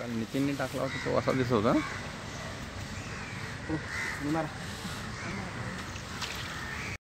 काल नितीनने टाकला होता तो असा दिसत होता. हो,